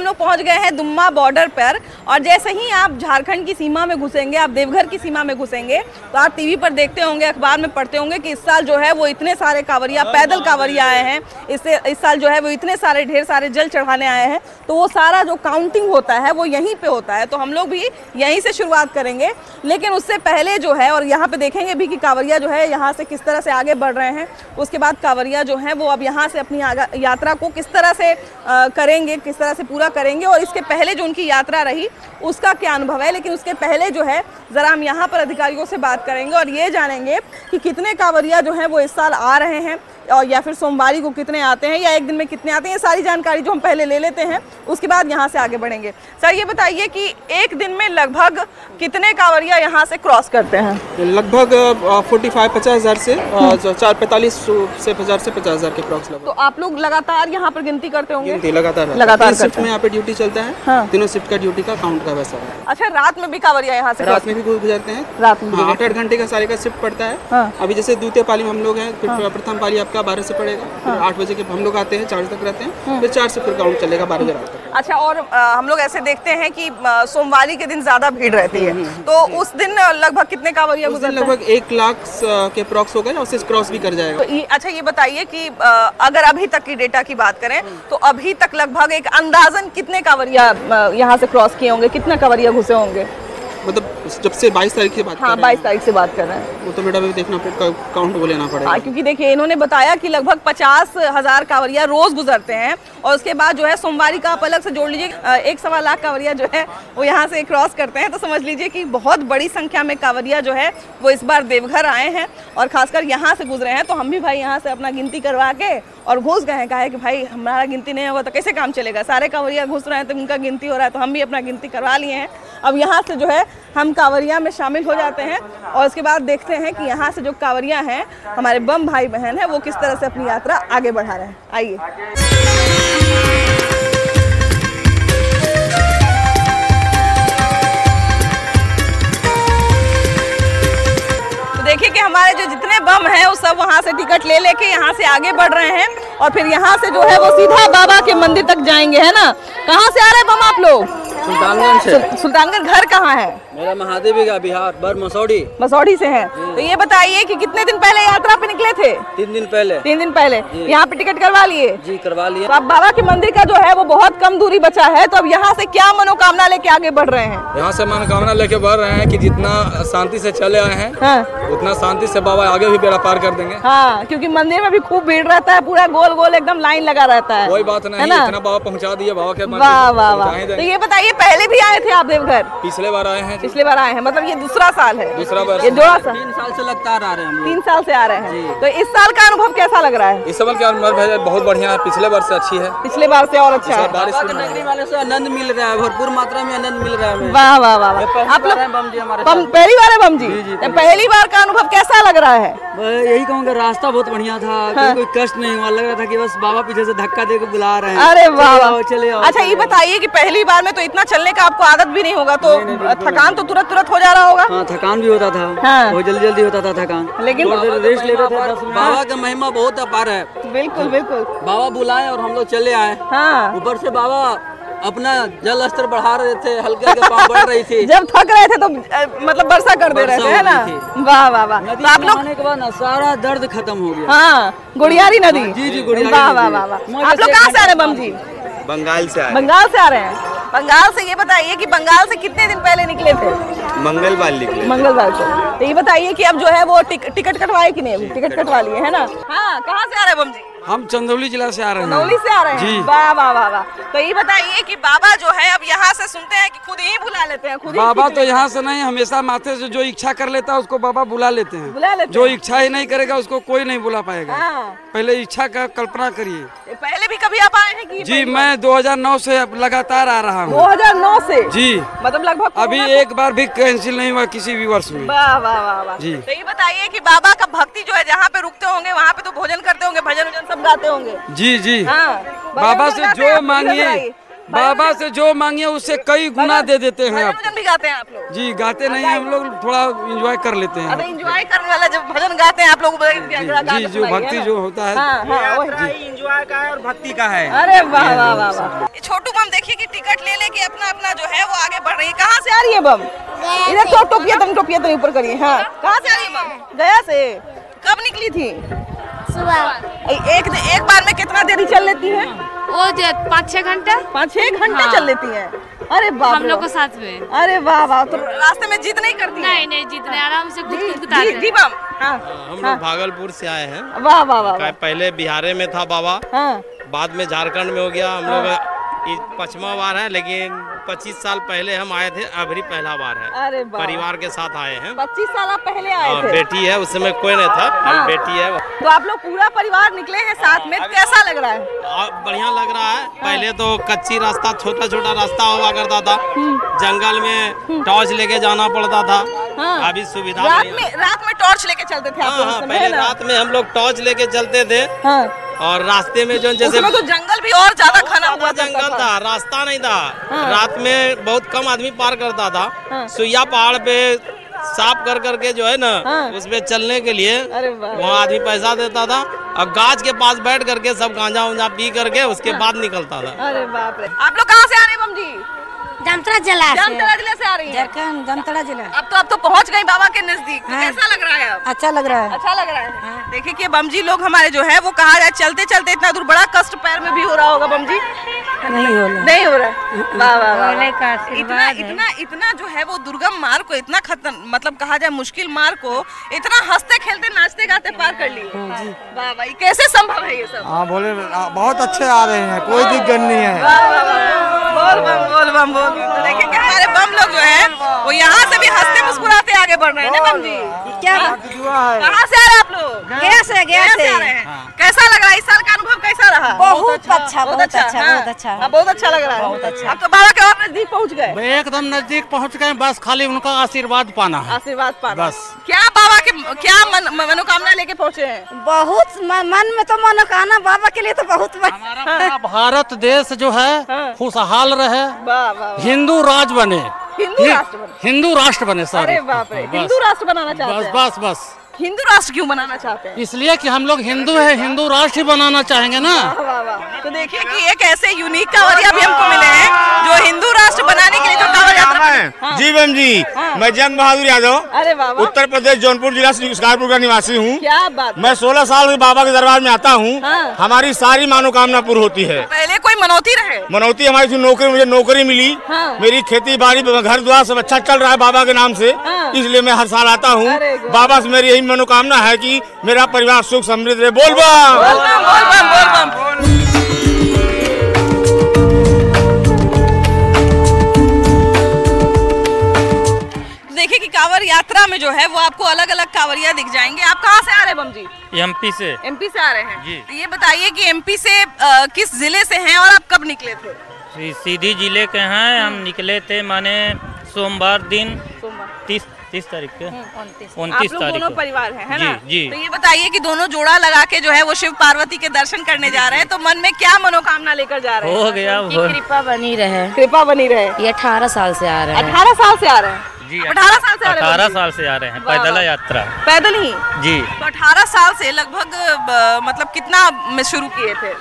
हम लोग पहुँच गए हैं दुम्मा बॉर्डर पर और जैसे ही आप झारखंड की सीमा में घुसेंगे आप देवघर की सीमा में घुसेंगे तो आप टीवी पर देखते होंगे अखबार में पढ़ते होंगे कि इस साल जो है वो इतने सारे कांवरिया पैदल कांवरिया आए हैं। इससे इस साल जो है वो इतने सारे ढेर सारे जल चढ़ाने आए हैं। तो वो सारा जो काउंटिंग होता है वो यहीं पर होता है। तो हम लोग भी यहीं से शुरुआत करेंगे। लेकिन उससे पहले जो है और यहाँ पर देखेंगे भी कि कांवरिया जो है यहाँ से किस तरह से आगे बढ़ रहे हैं। उसके बाद कांवरिया जो है वो अब यहाँ से अपनी यात्रा को किस तरह से करेंगे किस तरह से पूरा करेंगे और इसके पहले जो उनकी यात्रा रही, उसका क्या अनुभव है? लेकिन उसके पहले जो है, ज़रा हम यहाँ पर अधिकारियों से बात करेंगे और ये जानेंगे कि कितने कांवरिया जो हैं वो इस साल आ रहे हैं। और या फिर सोमवारी को कितने आते हैं या एक दिन में कितने आते हैं ये सारी जानकारी जो हम पहले ले लेते हैं उसके बाद यहाँ से आगे बढ़ेंगे। सर ये बताइए कि एक दिन में लगभग कितने कांवरिया यहाँ से क्रॉस करते हैं? लगभग फोर्टी फाइव पचास हज़ार से चार पैंतालीस से हज़ार से पचास हज़ार के अप्रॉक्स तो आप लोग लगातार यहाँ पर गिनती करते होंगे? गिनती लगातार लगातार। शिफ्ट में यहाँ पे ड्यूटी चलता है। हाँ। तीनों शिफ्ट का ड्यूटी का काउंट का वैसा है। अच्छा रात में भी कांवरिया यहाँ से रात में भी गुजरते हैं। रात में हाँ आठ आठ घंटे का सारे का शिफ्ट पड़ता है। हाँ। अभी जैसे द्वितीय पाली में हम लोग हैं। प्रथम पाली आपका बारह से पड़ेगा। फिर आठ बजे के हम लोग आते हैं चार तक रहते हैं फिर चार से फिर काउंट चलेगा बारह बजे रात तक। अच्छा और अ, हम लोग ऐसे देखते हैं कि सोमवारी के दिन ज़्यादा भीड़ रहती है। तो उस दिन लगभग कितने कांवरिया उस दिन लगभग एक लाख के अप्रॉक्स होगा या उससे क्रॉस भी कर जाएगा। तो अच्छा ये बताइए कि अगर अभी तक की डेटा की बात करें तो अभी तक लगभग एक अंदाजन कितने कांवरिया यहाँ से क्रॉस किए होंगे कितने कांवरिया घुसे होंगे? मतलब जब से बाईस तारीख से बात हाँ कर रहे बाईस तारीख से बात कर रहे हैं। वो तो बेटा अभी देखना काउंट वो लेना पड़ेगा। हाँ क्योंकि देखिए इन्होंने बताया कि लगभग पचास हज़ार कांवरिया रोज गुजरते हैं और उसके बाद जो है सोमवारी का आप अलग से जोड़ लीजिए। एक सवा लाख कांवरिया जो है, वो यहाँ से क्रॉस करते हैं। तो समझ लीजिए कि बहुत बड़ी संख्या में कांवरिया जो है, वो इस बार देवघर आए हैं और खासकर यहाँ से गुजरे हैं। तो हम भी भाई यहाँ से अपना गिनती करवा के और घुस गए हैं। कहा है कि भाई, हमारा गिनती नहीं होगा तो कैसे काम चलेगा? सारे कांवरिया घुस रहे हैं तो उनका गिनती हो रहा है तो हम भी अपना गिनती करवा लिए हैं। अब यहाँ से जो है, हम कांवरिया में शामिल हो जाते हैं और उसके बाद देखते हैं कि यहाँ से जो कांवरिया हैं, हमारे बम भाई बहन हैं, वो किस तरह से अपनी यात्रा आगे बढ़ा रहे हैं। आइए। देखिए कि हमारे जो जितने बम हैं वो सब वहाँ से टिकट ले लेके यहाँ से आगे बढ़ रहे हैं और फिर यहाँ से जो है वो सीधा बाबा के मंदिर तक जाएँगे है ना? कहाँ से आ रहे हैं बम आप लोग? सुल्तानगंज से। सुल्तानगंज घर कहाँ है? मेरा महादेवी का बिहार बर मसौड़ी मसौड़ी से है। तो ये बताइए कि कितने दिन पहले यात्रा पे निकले थे? तीन दिन पहले। तीन दिन पहले। यहाँ पे टिकट करवा लिए? जी करवा लिया तो अब बाबा के मंदिर का जो है वो बहुत कम दूरी बचा है। तो अब यहाँ से क्या मनोकामना लेके आगे बढ़ रहे हैं? यहाँ से मनोकामना लेके बढ़ रहे हैं की जितना शांति से चले आए हैं हाँ। उतना शांति से बाबा आगे भी बेड़ा पार कर देंगे। हाँ क्योंकि मंदिर में भी खूब भीड़ रहता है पूरा गोल गोल एकदम लाइन लगा रहता है। कोई बात है नहीं ना? इतना बाबा पहुँचा दिए बाबा के मंदिर वाह वाह वाह। तो ये बताइए पहले भी आए थे आप देवघर? पिछले बार आए हैं। पिछले बार आए हैं। मतलब ये दूसरा साल है। दूसरा बार ये जोड़ा सा तीन साल से लगातार आ रहे हैं तीन साल से आ रहे हैं। तो इस साल का अनुभव कैसा लग रहा है? इस समय क्या अनुभव है बहुत बढ़िया है। पिछले बार से अच्छी है। पिछले बार से और अच्छा है। बारिश नगरी वाले से आनंद मिल रहा है भरपूर मात्रा में आनंद मिल रहा है वाह वाह वाह आप बार लोग। पहली बार है बम जी तो पहली बार। का अनुभव कैसा लग रहा है? यही कहूँगा रास्ता बहुत बढ़िया था। हाँ। कोई कष्ट नहीं हुआ। लग रहा था कि बस बाबा पीछे से धक्का दे बुला रहे हैं। अरे वाह चले आओ, अच्छा ये बताइए कि पहली बार में तो इतना चलने का आपको आदत भी नहीं होगा तो थकान तो तुरंत तुरंत हो जा रहा होगा। हाँ थकान भी होता था। हाँ। बहुत जल्दी जल्दी होता था थकान। लेकिन- रेस्ट लेते थे बाबा का महिमा बहुत अपार है। बिल्कुल बिल्कुल। बाबा बुलाए और हम लोग चले आए। हाँ। ऊपर से बाबा अपना जल स्तर बढ़ा रहे थे हल्के हल्के पाँव बढ़ रही थी। जब थक रहे थे तो मतलब वर्षा कर दे रहे थे है ना? वाह वाह वाह। तो आप लोग के बाद ना सारा दर्द खत्म हो गया। हाँ गुड़ियारी नदी। जी, जी, गुड़ियारी वाह वाह वाह आप लोग कहाँ से आ रहे हैं बम जी बंगाल से आए बंगाल से आ रहे हैं? बंगाल से ये बताइए कि बंगाल से कितने दिन पहले निकले थे? मंगलवार निकले मंगलवार को। तो ये बताइए कि अब जो है वो टिक, टिकट कटवाए कि नहीं टिकट कटवा लिए है ना? हाँ कहाँ से आ रहे हैं बम जी हम चंदौली जिला से आ रहे नौली से आ रहे हैं? वाह वाह वाह वाह। तो ये बताइए कि बाबा जो है अब यहाँ से सुनते हैं कि खुद ही बुला लेते हैं खुद बाबा तो यहाँ से नहीं हमेशा माथे से जो इच्छा कर लेता है उसको बाबा बुला लेते हैं। बुला लेते जो इच्छा ही नहीं करेगा उसको कोई नहीं बुला पाएगा। हाँ। पहले इच्छा का कल्पना करिए। पहले भी कभी आप आए हैं जी मैं 2009 से लगातार आ रहा हूँ। 2009 से? जी। मतलब लगभग अभी एक बार भी कैंसिल नहीं हुआ किसी भी वर्ष में। वाह वाह वाह वाह। जी। तो ये बताइए कि बाबा का भक्ति जो है जहाँ पे रुकते होंगे वहाँ पे तो भोजन करते होंगे भजन वज़न सब गाते होंगे। जी जी। हाँ बाबा से जो मांगिए बाबा से जो मांगे उससे कई गुना दे देते हैं आप। भी गाते हैं आप लोग। जी गाते नहीं हम लोग थोड़ा एंजॉय कर लेते हैं। एंजॉय करने वाला जब भजन गाते हैं आप लोग जी जो भक्ति जो होता है। हाँ हाँ इंजॉय का है और भक्ति का है। अरे वाह वाह वाह वाह। छोटू बम देखिए कि टिकट ले लेके अपना अपना जो है वो आगे बढ़ रही है। कहाँ से आ रही है बम? इधर तो टोपिया तुम टोपिया तो ऊपर करिए हाँ कहाँ से आ रही है गया से। कब निकली थी? सुबह। एक एक बार में कितना देरी चल लेती है? वो पाँच छह घंटा। पाँच छह घंटे हाँ। चल लेती है? अरे बाप हम लोग को साथ में। अरे वाह वाह तो रास्ते में जीत नहीं करती है? नहीं जीत नहीं आराम से कुछ जी जी जी बम हाँ हम लोग भागलपुर से आए हैं। वाह वाह वाह वाह। पहले बिहार में था बाबा हाँ। बाद में झारखंड में हो गया हम लोग ये पचमा बार है लेकिन 25 साल पहले हम आए थे अभी पहला बार है। अरे परिवार के साथ आए हैं। पच्चीस साल आप पहले आए और थे? बेटी है उस समय कोई नहीं था हाँ। बेटी है तो आप लोग पूरा परिवार निकले हैं साथ में? तो कैसा लग रहा है? बढ़िया लग रहा है। पहले तो कच्ची रास्ता छोटा छोटा रास्ता हुआ करता था। जंगल में टॉर्च लेके जाना पड़ता था। हाँ। अभी सुविधा रात में रात में टॉर्च लेके चलते थे आप हाँ हाँ पहले रात में हम लोग टॉर्च लेके चलते थे। हाँ। और रास्ते में जो जैसे उसमें तो जंगल भी और ज़्यादा ज़्यादा हुआ जंगल था। रास्ता नहीं था। हाँ। रात में बहुत कम आदमी पार करता था। हाँ। सुइया पहाड़ पे साफ़ कर करके जो है ना हाँ। उस पे चलने के लिए वहाँ। आदमी पैसा देता था और गाछ के पास बैठ करके सब गांजा उंजा पी करके उसके बाद निकलता था। अरे बाप रे। आप लोग कहाँ से आ रहे हैं जी? जामतरा जिला से। जामताड़ा ज़िले से आ रही हैं? झारखंड जामतरा जिला। अब तो अब तो पहुँच गई बाबा के नज़दीक। तो हाँ। कैसा लग रहा है अब? अच्छा लग रहा है। अच्छा लग रहा है। हाँ। देखिए कि बम जी लोग हमारे जो है वो कहा जाए चलते चलते इतना दूर बड़ा कष्ट पैर में भी हो रहा होगा बम जी नहीं नहीं हो रहा वाह वाह वाह भोले का इतना इतना इतना जो है वो दुर्गम मार्ग को इतना खतन मतलब कहा जाए मुश्किल मार्ग को इतना हँसते खेलते नाचते गाते पार कर लिए। वाह वाह कैसे संभव है ये सब? हाँ बोले बहुत अच्छे आ रहे हैं कोई दिक्कत नहीं है। वाह वाह वाह। बोल बम बोल बम बोल। देखिए कि हमारे बम लोग जो है वो यहाँ से भी हँसते मुस्कुराते आगे बढ़ रहे हैं ना बम जी? क्या कहाँ से आ रहे आप लोग? गया से गया से से आ रहे हैं। कैसा लग रहा है? इस साल का अनुभव कैसा रहा? बहुत अच्छा। बहुत अच्छा हाँ। बहुत अच्छा। हाँ, बहुत अच्छा लग रहा है। बहुत अच्छा। अब तो बाबा के और नज़दीक पहुँच गए। एकदम नज़दीक पहुँच गए बस खाली उनका आशीर्वाद पाना है। आशीर्वाद पाना। बस। क्या बाबा के क्या मनोकामना लेके पहुँचे हैं? बहुत मन में तो मनोकामना बाबा के लिए तो बहुत हमारा भारत देश जो है हाँ। खुशहाल रहे। वाह वाह वाह। हिंदू राज बने। हिंदू राष्ट्र बने। हिंदू राष्ट्र बने सर अरे बाप रे हिंदू राष्ट्र बनाना चाहते हैं। बस बस बस। हिंदू राष्ट्र क्यों बनाना चाहते हैं? इसलिए कि हम लोग हिंदू है हिंदू राष्ट्र बनाना चाहेंगे ना। वाह वाह तो देखिए कि एक ऐसे यूनिक कांवरिया भी हमको मिले हैं जो हिंदू राष्ट्र बनाने के लिए जो कांवड़ यात्रा हाँ। जीवन जी हाँ। मैं जंग बहादुर यादव अरे वाह उत्तर प्रदेश जौनपुर जिला शिकारपुर का निवासी हूँ। क्या बात मैं 16 साल से बाबा के दरबार में आता हूँ। हाँ। हमारी सारी मनोकामना पूरी होती है। पहले कोई मनौती रहे? मनौती हमारी थी नौकरी मुझे नौकरी मिली। हाँ। मेरी खेती बाड़ी घर द्वार सब अच्छा चल रहा है बाबा के नाम से। हाँ। इसलिए मैं हर साल आता हूँ। बाबा से मेरी यही मनोकामना है कि मेरा परिवार सुख समृद्ध रहे। बोल बम। बोल बम बोल बम देखिए कि कांवर यात्रा में जो है वो आपको अलग अलग कांवरिया दिख जाएँगे। आप कहाँ से आ रहे हैं बम जी? एमपी से। एमपी से आ रहे हैं। जी। तो ये बताइए कि एमपी से अ, किस ज़िले से हैं और आप कब निकले थे? सीधी ज़िले के हैं। हम निकले थे माने सोमवार दिन सोमवार। तीस तीस तारीख के। उनतीस। तारीख दोनों परिवार हैं है जी, ना? जी। तो ये बताइए कि दोनों जोड़ा लगा के जो है वो शिव पार्वती के दर्शन करने जा रहे हैं तो मन में क्या मनोकामना लेकर जा रहे हैं? हो गया की कृपा बनी रहे। कृपा बनी रहे। ये अठारह साल से आ रहे हैं। अठारह साल से आ रहे हैं? जी अठारह साल से आ रहे हैं अठारह साल से आ रहे हैं पैदल यात्रा। पैदल ही? जी। तो अठारह साल से लगभग मतलब कितना में शुरू किए थे?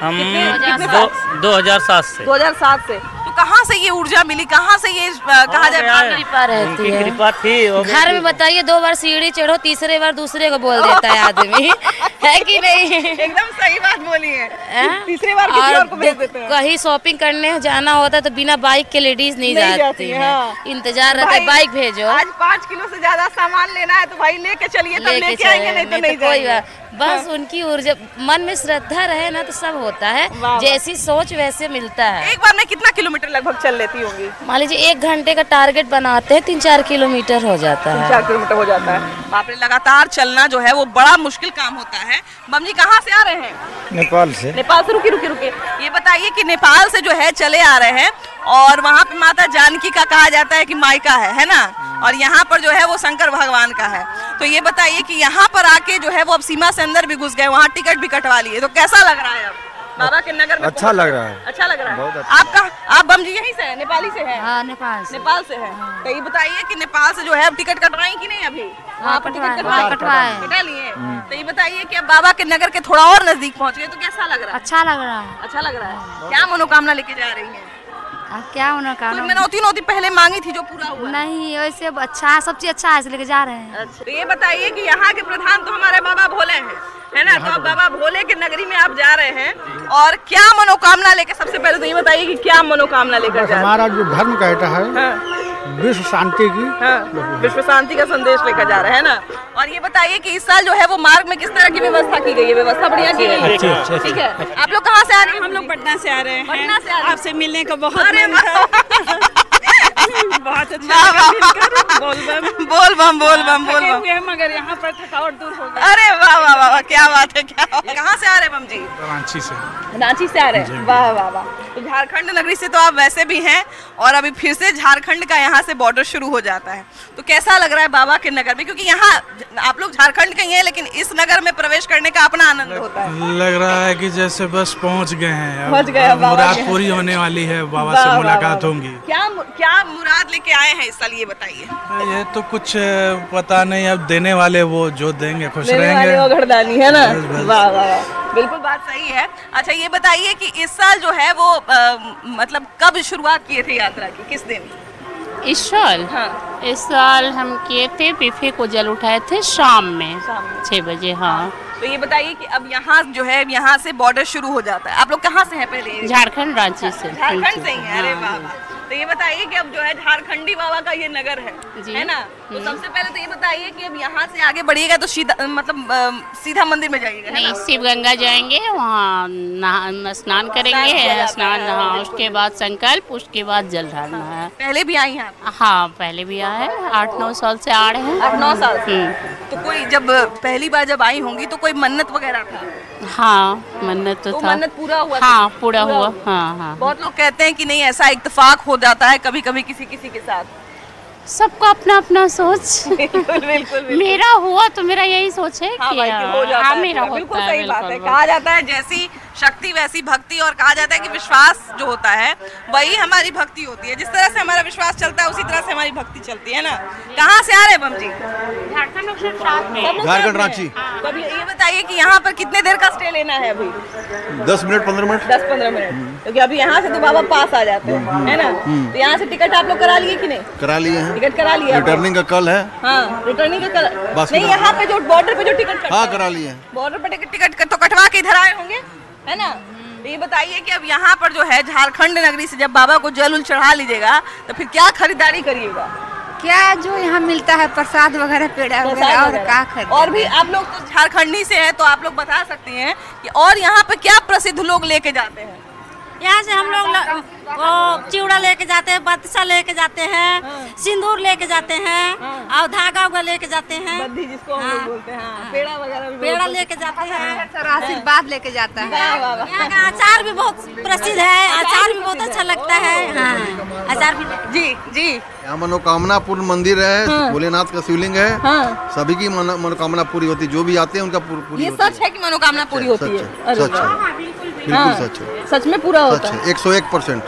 हम कितने- कितने दो साल? दो हज़ार सात से। 2007 से। तो कहाँ से ये ऊर्जा मिली? कहाँ से ये कहा जाए। कृपा रहती है कृपा थी। घर में बताइए दो बार सीढ़ी चढ़ो तीसरे बार दूसरे को बोल देता है आदमी। है कि नहीं? एकदम सही बात बोली है। तीसरे बार किसी और को भेज देते हैं। कहीं शॉपिंग करने जाना होता है तो बिना बाइक के लेडीज़ नहीं, नहीं जाती जाती है, है। इंतज़ार रहता है बाइक भेजो। आज पाँच किलो से ज़्यादा सामान लेना है तो भाई लेके चलिए तब लेके आएँगे नहीं तो नहीं कोई बस उनकी ऊर्जा मन में श्रद्धा रहे ना तो सब होता है। जैसी सोच वैसे मिलता है। एक बार में कितना किलोमीटर लगभग चल लेती होंगी? मान लीजिए एक घंटे का टारगेट बनाते हैं तीन चार किलोमीटर हो जाता है। चार किलोमीटर हो जाता है। बाप रे लगातार चलना जो है वो बड़ा मुश्किल काम होता है। जी कहाँ से आ रहे हैं? नेपाल से। नेपाल से? रुके रुके रुके ये बताइए कि नेपाल से जो है चले आ रहे हैं और वहाँ पे माता जानकी का कहा जाता है कि मायका है है ना? और यहाँ पर जो है वो शंकर भगवान का है। तो ये बताइए कि यहाँ पर आके जो है वो अब सीमा से अंदर भी घुस गए वहाँ टिकट भी कटवा लिए। तो कैसा लग रहा है अब? बाबा के नगर में अच्छा लग रहा है। अच्छा लग रहा है। बहुत आप कहाँ आप बम जी यहीं से है? नेपाली से है? हाँ नेपाल से। नेपाल से है? तो ये बताइए कि नेपाल से जो है अब टिकट कटवाई कि नहीं अभी? वहाँ पर टिकट कटवाए, कटवाए। कटवाए। कटा लिए। तो ये बताइए कि अब बाबा के नगर के थोड़ा और नज़दीक पहुँच गए तो कैसा लग रहा है? अच्छा लग रहा है। अच्छा लग रहा है। क्या मनोकामना लेके जा रही है? आ, क्या होना कोई का मनौती नौती पहले मांगी थी जो पूरा हुआ? नहीं वैसे अच्छा है सब चीज़ अच्छा है इसलिए लेके जा रहे हैं। अच्छा तो ये बताइए कि यहाँ के प्रधान तो हमारे बाबा भोले हैं है ना? तो बाबा भोले के नगरी में आप जा रहे हैं और क्या मनोकामना लेके सबसे पहले तो ये बताइए कि क्या मनोकामना लेकर हमारा जो धर्म कहता हैं हाँ, विश्व शांति की। हाँ, विश्व शांति का संदेश लेकर जा रहा है ना? और ये बताइए कि इस साल जो है वो मार्ग में किस तरह की व्यवस्था की गई है? व्यवस्था बढ़िया की गई है? ठीक है। आप लोग कहाँ से आ रहे हैं? हम लोग पटना से आ रहे हैं। पटना से आ रहे हैं। आपसे मिलने का बहुत अरे मन था बहुत अच्छा। बोल बम बोल बम। बोल बम मगर यहाँ पर थकावट दूर हो गई अरे वाह वाह वाह क्या बात है क्या कहाँ से आ रहे हैं बम जी रांची से। रांची से आ रहे हैं? वाह वाह वाह। तो झारखंड नगरी से तो आप वैसे भी हैं और अभी फिर से झारखंड का यहाँ से बॉर्डर शुरू हो जाता है। तो कैसा लग रहा है बाबा के नगर में? क्योंकि यहाँ आप लोग झारखंड के ही हैं लेकिन इस नगर में प्रवेश करने का अपना आनंद होता है। लग रहा है कि जैसे बस पहुँच गए हैं। पहुँच गए मुराद पूरी होने वाली है बाबा से मुलाकात होंगी। क्या क्या मुराद लेके आए हैं इस साल ये बताइए। ये तो कुछ पता नहीं अब देने वाले वो जो देंगे खुश वाले वो घरदानी है ना। वाह वाह बिल्कुल बात सही है। अच्छा ये बताइए कि इस साल जो है वो अ, मतलब कब शुरुआत किए थे यात्रा की? किस दिन? इस साल? हाँ। इस साल हम किए थे बिफे को जल उठाए थे शाम में शाम में। छः बजे हाँ। तो ये बताइए कि अब यहाँ जो है यहाँ से बॉर्डर शुरू हो जाता है। आप लोग कहाँ से हैं पहले? झारखंड रांची से। झारखंड से ही हैं। अरे हाँ, वाह। तो ये बताइए कि अब जो है झारखंडी बाबा का ये नगर है है ना? तो सबसे पहले तो ये बताइए कि अब यहाँ से आगे बढ़िएगा तो सीधा मतलब अ, सीधा मंदिर में जाइएगा नहीं शिव गंगा जाएँगे वहाँ स्नान करेंगे स्नान है, हाँ उसके बाद संकल्प उसके बाद जल ढालना है पहले भी आई हैं हाँ पहले भी आए हैं आठ नौ साल से आ रहे हैं। आठ नौ साल से? हम्म, तो कोई जब पहली बार जब आई होंगी तो कोई मन्नत वगैरह था? हाँ मन्नत तो तो था। मन्नत पूरा हुआ हाँ पूरा हुआ हाँ हाँ। बहुत लोग कहते हैं कि नहीं ऐसा इतफाक हो जाता है कभी कभी किसी किसी के साथ। सबका अपना अपना सोच बिल्कुल बिल्कुल। मेरा हुआ तो मेरा यही सोच है हाँ कि भाई कि हो जाता हाँ है मेरा बिल्कुल सही बात है कहा जाता है जैसी शक्ति वैसी भक्ति और कहा जाता है कि विश्वास जो होता है वही हमारी भक्ति होती है। जिस तरह से हमारा विश्वास चलता है उसी तरह से हमारी भक्ति चलती है ना? कहाँ से आ रहे हैं बम जी? झारखंड रांची। हैं। तो अब ये बताइए कि यहाँ पर कितने देर का स्टे लेना है अभी? दस मिनट पंद्रह मिनट। दस पंद्रह मिनट। क्योंकि अभी यहाँ से तो बाबा पास आ जाते हैं है ना? तो यहाँ से टिकट आप लोग करा लिए कि नहीं? करा लिए हैं। टिकट करा लिया रिटर्निंग का कल है। हाँ रिटर्निंग का कर... बस नहीं यहाँ पे जो बॉर्डर पे जो टिकट हाँ करा लिए बॉर्डर पे टिकट टिकट तो कटवा के इधर आए होंगे? है ना? तो ये बताइए कि अब यहाँ पर जो है झारखंड नगरी से जब बाबा को जल उल चढ़ा लीजिएगा तो फिर क्या खरीदारी करिएगा? क्या जो यहाँ मिलता है प्रसाद वगैरह पेड़ा वगैरह और क्या खरीद और भी आप लोग तो झारखंडी से हैं तो आप लोग बता सकती हैं कि और यहाँ पे क्या प्रसिद्ध लोग लेके जाते हैं? यहाँ से हम लोग वो चिवड़ा लेके जाते हैं बत्सा लेके जाते हैं सिंदूर लेके जाते हैं और धागा उगा लेके जाते हैं। जिसको हम लोग बोलते हैं हाँ, पेड़ा वगैरह पेड़ा लेके जाते हैं। आशीर्वाद लेके जाता हैं। यहाँ का अचार भी बहुत प्रसिद्ध है अचार भी बहुत अच्छा लगता है। हाँ अचार भी जी जी। यहाँ मनोकामना पूर्ण मंदिर है भोलेनाथ का शिवलिंग है। हाँ। सभी की मनोकामना पूरी होती है जो भी आते हैं उनका पूरी ये सच है। कि मनोकामना पूरी होती है? है है बिल्कुल हाँ, सच है। सच में पूरा होता है है। एक सौ एक परसेंट।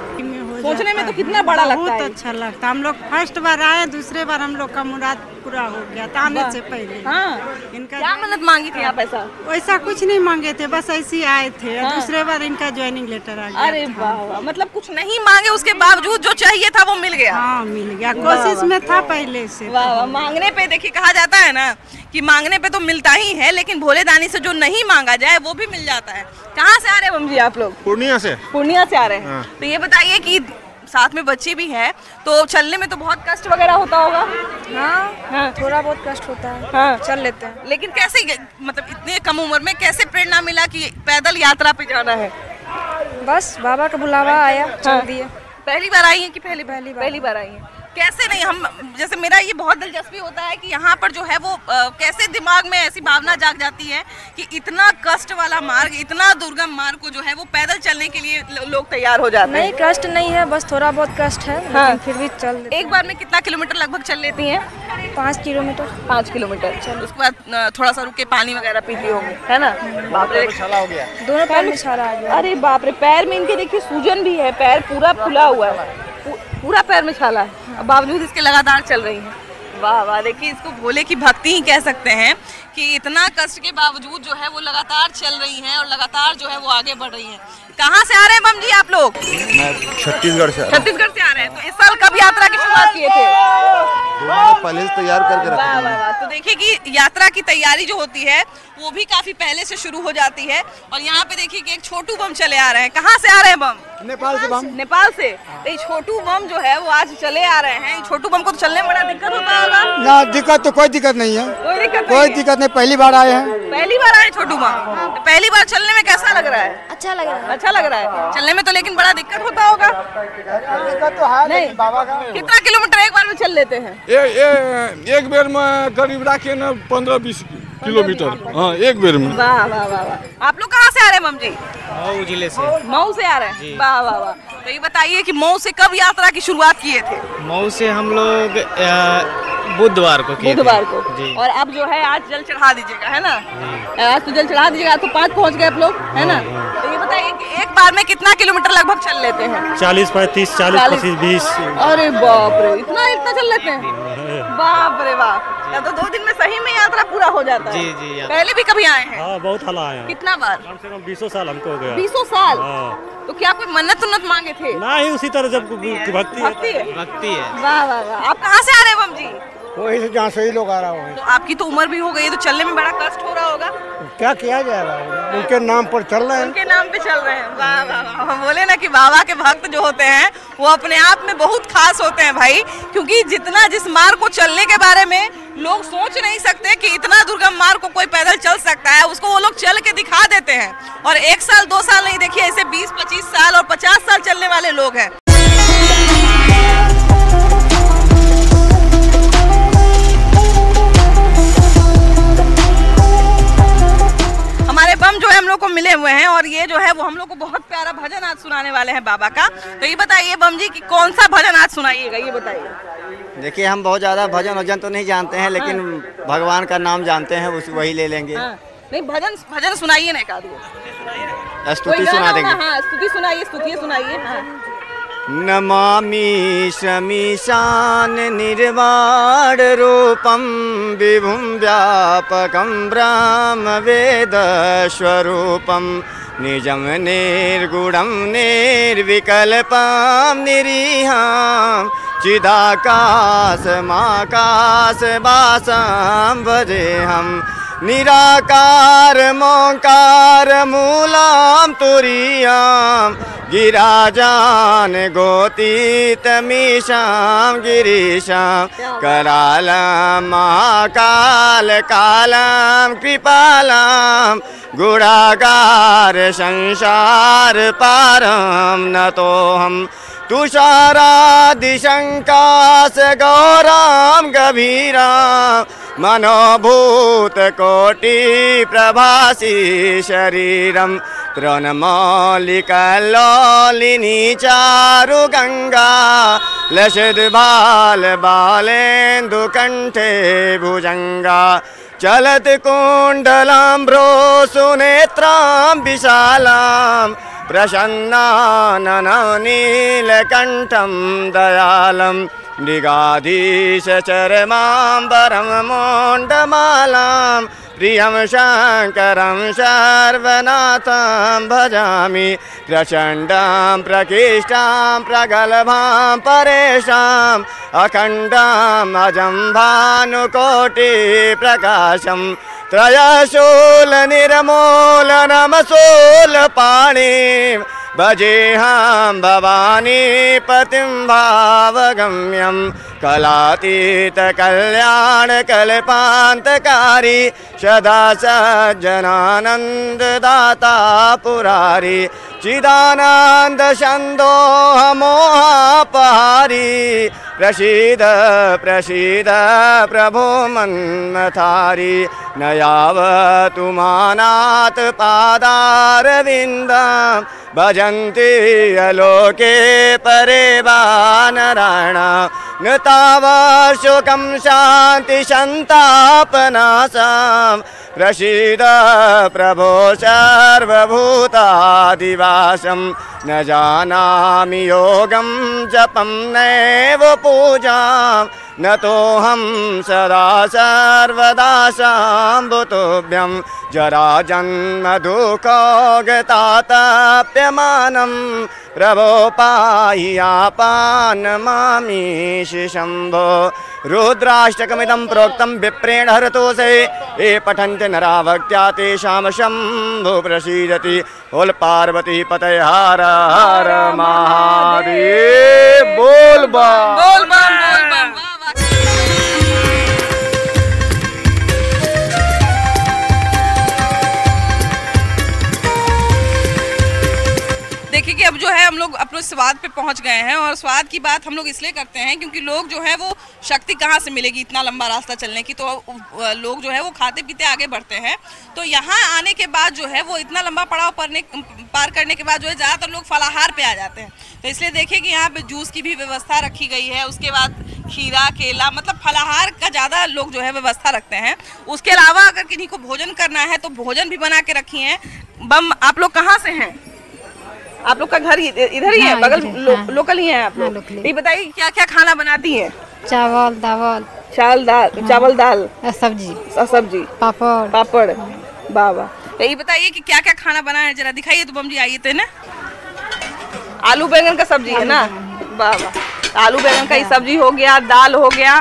सोचने में तो कितना बड़ा लगता है। बहुत अच्छा लगता है। हम लोग फ़र्स्ट बार आए दूसरे बार हम लोग का मुराद पूरा हो गया था आने से पहले। हाँ। इनका क्या मन्नत मांगी थी आप ऐसा? वैसा कुछ नहीं मांगे थे बस ऐसे ही आए थे। और दूसरे बार इनका ज्वाइनिंग लेटर आ गया अरे वाह मतलब कुछ नहीं मांगे उसके बावजूद जो चाहिए था वो मिल गया। हाँ मिल गया। कोशिश में था पहले से वाह वाह। मांगने पे देखिए कहा जाता है ना कि मांगने पे तो मिलता ही है लेकिन भोले दानी से जो नहीं मांगा जाए वो भी मिल जाता है। कहाँ से आ रहे हैं बम जी आप लोग? पूर्णिया से। पूर्णिया से आ रहे हैं। तो ये बताइए कि साथ में बच्चे भी हैं तो चलने में तो बहुत कष्ट वगैरह होता होगा। हाँ? हाँ। थोड़ा बहुत कष्ट होता है। हाँ। चल लेते हैं। लेकिन कैसे मतलब इतने कम उम्र में कैसे प्रेरणा मिला कि पैदल यात्रा पे जाना है? बस बाबा का बुलावा आया चल दिए। पहली बार आई है कि पहली पहली बार। पहली बार आई है। कैसे नहीं हम जैसे मेरा ये बहुत दिलचस्पी होता है कि यहाँ पर जो है वो अ, कैसे दिमाग में ऐसी भावना जाग जाती है कि इतना कष्ट वाला मार्ग इतना दुर्गम मार्ग को जो है वो पैदल चलने के लिए लोग तैयार हो जाते हैं। नहीं कष्ट नहीं है बस थोड़ा बहुत कष्ट है हाँ। फिर भी चल एक बार में कितना किलोमीटर लगभग चल लेती हैं? पाँच किलोमीटर। पाँच किलोमीटर। चल। उसके बाद थोड़ा सा रुक के पानी वगैरह पीती होंगी है ना? बाप रे। छाला हो गया। दोनों पैर में छाला आ गया। अरे बाप रे पैर में इनके देखिए सूजन भी है पैर पूरा फुला हुआ है। पूरा पैर में छाला है। बावजूद इसके लगातार चल रही हैं। वाह वाह, देखिए, इसको भोले की भक्ति ही कह सकते हैं। कि इतना कष्ट के बावजूद जो है वो लगातार चल रही हैं और लगातार जो है वो आगे बढ़ रही हैं। कहाँ से आ रहे हैं बम जी आप लोग? मैं छत्तीसगढ़ से छत्तीसगढ़ से आ रहे हैं। तो इस साल कब यात्रा की शुरुआत किए थे? पहले से तैयार करके रखा तो देखिए कि यात्रा की तैयारी जो होती है वो भी काफ़ी पहले से शुरू हो जाती है। और यहाँ पे देखिए कि एक छोटू बम चले आ रहे हैं। कहाँ से आ रहे हैं बम? नेपाल से बम। नेपाल से। तो ये छोटू बम जो है वो आज चले आ रहे हैं। छोटू बम को तो चलने में बड़ा दिक्कत होता होगा। ना दिक्कत तो कोई दिक्कत नहीं है। कोई दिक्कत कोई दिक्कत नहीं। पहली बार आए हैं? पहली बार आए छोटू माँ। तो पहली बार चलने में कैसा लग रहा है? अच्छा लग रहा है। अच्छा लग रहा है। चलने में तो लेकिन बड़ा दिक्कत होता होगा। दिक्कत तो है नहीं। बाबा का कितना किलोमीटर एक बार में चल लेते हैं? ए, ए, एक बेर में करीब रखे ना पंद्रह बीस किलोमीटर। हाँ एक बेर में। वाह वाह वाह वाह। आप लोग कहाँ से आ रहे हैं बम जी? मऊ ज़िले से। मऊ से आ रहे हैं? वाह वाह वाह। तो ये बताइए कि मऊ से कब यात्रा की शुरुआत किए थे? मऊ से हम लोग बुधवार को बुधवार को। और अब जो है आज जल चढ़ा दीजिएगा है ना? आज तो जल चढ़ा दीजिएगा आज तो पाँच पहुँच गए आप लोग है ना? तो ये बताइए कि एक बार में कितना किलोमीटर लगभग चल लेते हैं? चालीस पैंतीस चालीस। पच्चीस बीस। अरे बाप रे इतना इतना चल लेते हैं? बाप रे बाप। या तो दो दिन में सही में यात्रा पूरा हो जाता है। जी, जी, पहले भी कभी आए हैं? हाँ बहुत हला आए हैं। कितना बार? कम से कम बीसों साल हमको हो गया। बीसों साल? हाँ। तो क्या कोई मन्नत उन्नत मांगे थे? ना ही उसी तरह जब भक्ति है। भक्ति है। भक्ति है? वाह वाह वाह। आप कहाँ से आ रहे हैं जी। वही से जहाँ से ही लोग आ रहा हूँ तो आपकी तो उम्र भी हो गई है तो चलने में बड़ा कष्ट हो रहा होगा। क्या किया जाएगा उनके नाम पर चल रहे हैं। उनके नाम पे चल रहे हैं। वाह वाह वाह। हम बोले ना कि बाबा के भक्त जो होते हैं वो अपने आप में बहुत खास होते हैं भाई क्योंकि जितना जिस मार्ग को चलने के बारे में लोग सोच नहीं सकते कि इतना दुर्गम मार्ग को कोई पैदल चल सकता है उसको वो लोग चल के दिखा देते हैं। और एक साल दो साल नहीं देखिए ऐसे बीस पच्चीस साल और पचास साल चलने वाले लोग हैं। हमारे बम जो है हम लोग को मिले हुए हैं और ये जो है वो हम लोग को बहुत प्यारा भजन आज सुनाने वाले हैं बाबा का। तो ये बताइए बम जी की कौन सा भजन आज सुनाइएगा ये बताइए। देखिए हम बहुत ज़्यादा भजन वज़न तो नहीं जानते हैं लेकिन भगवान का नाम जानते हैं उस वही ले लेंगे। हाँ। नहीं भजन भजन सुनाइए ना एक आदमी स्तुति सुना देंगे। हाँ स्तुति सुनाइए स्तुति सुनाइए हाँ। नमामि समीशाननिर्वाडरूपं विभुं व्यापकं ब्राह्मवेदस्वरूपं निजं निर्गुणं निर्विकल्पं निरीहां चिदाकासमाकाशवासां भजेऽहम् निराकार मोङ्कार मूलां तुरीयां गिराजान गोतीतमीशां गिरीशां करालं महाकाल कालं कृपालां गुणागार संसार पारम, न तो नतोऽहं तुषारादिशङ्कास गौरां गभीरां मनोभूतकोटिप्रभासि शरीरं तृणमौलिकलोलिनी चारु गङ्गा लसद्बालबालेन्दुकण्ठे भुजङ्गा चलत् कुण्डलाम्भ्रो सुनेत्रां विशालां प्रसन्नाननीलकण्ठं दयालं मृगाधीशचरमाम्बरं मोण्डमालां प्रियं शङ्करं सर्वनाथं भजामि। प्रचण्डां प्रकृष्टां प्रगल्भां परेशाम् अखण्डाम् अजं भानुकोटिप्रकाशं त्रयशूलनिर्मूलनमशूलपाणिं भजेहां भवानीपतिं भावगम्यं। कलातीतकल्याणकल्पान्तकारी सदा सज्जनानन्ददाता पुरारी। चिदानन्द मोहापहारी प्रसीद प्रसीद प्रभो मन्मथारी न यावतु मानात् पादारविन्दं, भजन्ति अलोके परे वानरायण न तावशोकं शान्तिसन्तापनाशां प्रसीद प्रभो न जानामि योगं जपं नैव पूजां न तोऽहं सदा सर्वदा शाम्भुतुभ्यं। जराजन्मदुःखो गतातप्यमानं प्रभो पाहि आपान्मामीश शम्भो रुद्राष्टकमिदं प्रोक्तं विप्रेण हर हरतोषे ये पठन्ति नरा भक्त्या तेषां शम्भु प्रसीदति। बोल पार्वती पतय हर हर महादेव। बोल बा। बोल बम लोग स्वाद पे पहुँच गए हैं और स्वाद की बात हम लोग इसलिए करते हैं क्योंकि लोग जो है वो शक्ति कहाँ से मिलेगी इतना लंबा रास्ता चलने की? तो लोग जो है वो खाते पीते आगे बढ़ते हैं। तो यहाँ आने के बाद जो है वो इतना लंबा पड़ाव परने पार करने के बाद जो है ज़्यादातर लोग फलाहार पे आ जाते हैं। तो इसलिए देखिए कि यहाँ पे जूस की भी व्यवस्था रखी गई है, उसके बाद खीरा, केला मतलब फलाहार का ज़्यादा लोग जो है व्यवस्था रखते हैं। उसके अलावा अगर किन्हीं को भोजन करना है तो भोजन भी बना के रखी हैं। बम, आप लोग कहाँ से हैं? आप लोग का घर ही- इधर ही है हाँ, बगल लो, हाँ। लोकल ही है आप लोग। लोकल ये बताइए क्या क्या खाना बनाती हैं? चावल दावल। चावल दाल चावल दाल। सब्ज़ी। सब्ज़ी। पापड़। पापड़। वाह वाह। तो ये बताइए कि क्या क्या खाना बना है जरा दिखाइए तो बम जी आइए तो ना? आलू बैंगन का सब्ज़ी है ना? वाह वाह। आलू बैंगन का ही सब्ज़ी हो गया दाल हो गया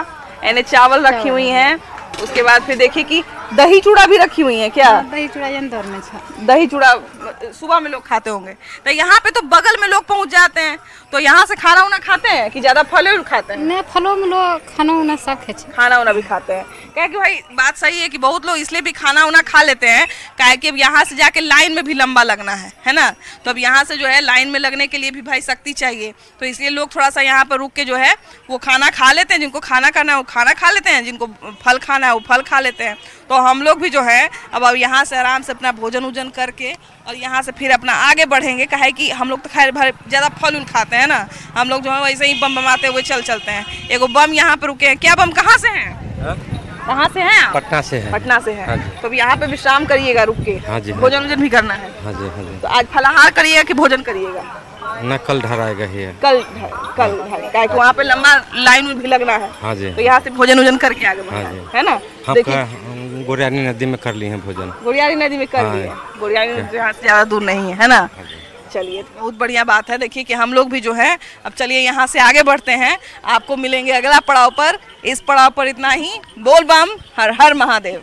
यानी चावल रखी हुई है। उसके बाद फिर देखिए कि दही चूड़ा भी रखी हुई है क्या? दही चूड़ा इंदौर में दही चूड़ा सुबह में लोग खाते होंगे। तो यहाँ पे तो बगल में लोग पहुँच जाते हैं। तो यहाँ से खाना उना खाते हैं कि ज़्यादा फल खाते हैं? नहीं फलों में लोग खाना उना सब छै। खाना उना भी खाते हैं। क्या कि भाई बात सही है कि बहुत लोग इसलिए भी खाना उना खा लेते हैं क्या कि अब यहाँ से जाके लाइन में भी लंबा लगना है है ना? तो अब यहाँ से जो है लाइन में लगने के लिए भी भाई शक्ति चाहिए। तो इसलिए लोग थोड़ा सा यहाँ पर रुक के जो है वो खाना खा लेते हैं। जिनको खाना खाना है वो खाना खा लेते हैं। जिनको फल खाना है वो फल खा लेते हैं। तो हम लोग भी जो है अब अब यहाँ से आराम से अपना भोजन उजन करके और यहाँ से फिर अपना आगे बढ़ेंगे। काहे कि हम लोग तो खैर भर ज़्यादा फल उल खाते हैं ना? हम लोग जो है वैसे ही बम बमाते हुए चल चलते हैं। एगो बम यहाँ पे रुके हैं। क्या बम? कहाँ से हैं? कहाँ से हैं पटना से है। पटना से हाँ। तो यहाँ पे विश्राम करिएगा रुक के। हाँ हाँ भोजन उजन भी करना है। हाँ जी हाँ जी। तो आज फलाहार करिएगा कि भोजन करिएगा? न कल ढराएगा ही है। कल कल कि वहाँ पे लंबा लाइन में भी लगना है। हाँ जी। तो यहाँ से भोजन उजन करके आगे हाँ जी। है। है ना? हम गोरियारी नदी में कर ली है भोजन। गोरियारी नदी में कर हाँ। ली है। गोरियारी नदी यहाँ से ज़्यादा दूर नहीं है ना? हाँ चलिए तो बहुत बढ़िया बात है। देखिए कि हम लोग भी जो है अब चलिए यहाँ से आगे बढ़ते हैं। आपको मिलेंगे अगला पड़ाव पर। इस पड़ाव पर इतना ही। बोल बम हर हर महादेव।